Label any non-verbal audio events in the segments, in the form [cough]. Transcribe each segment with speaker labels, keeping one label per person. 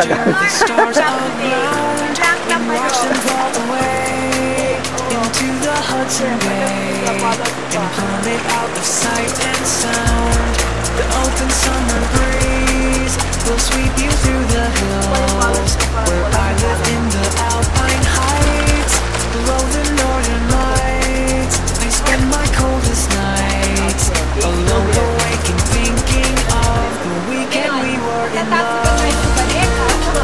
Speaker 1: the [laughs] stars are all the way out of sight and sound. The open summer breeze will sweep you through the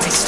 Speaker 1: It's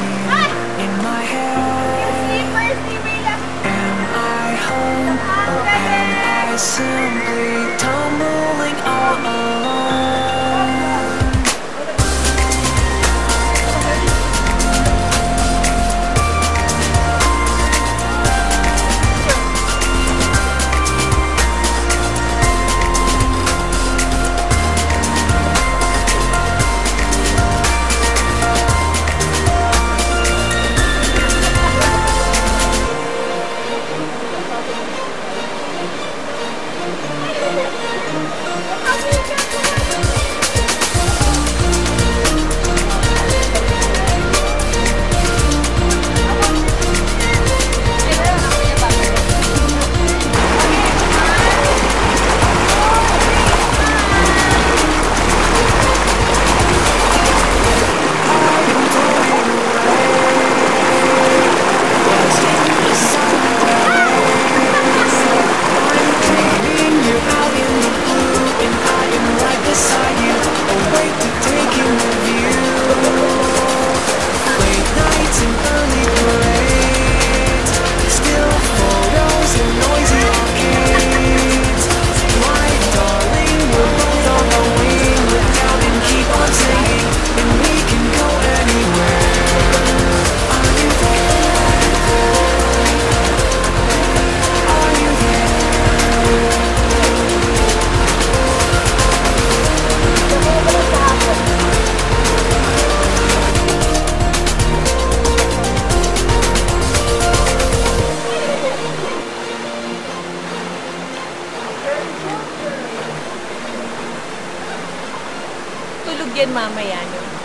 Speaker 1: simply tumbling out
Speaker 2: yan mamaya nyo.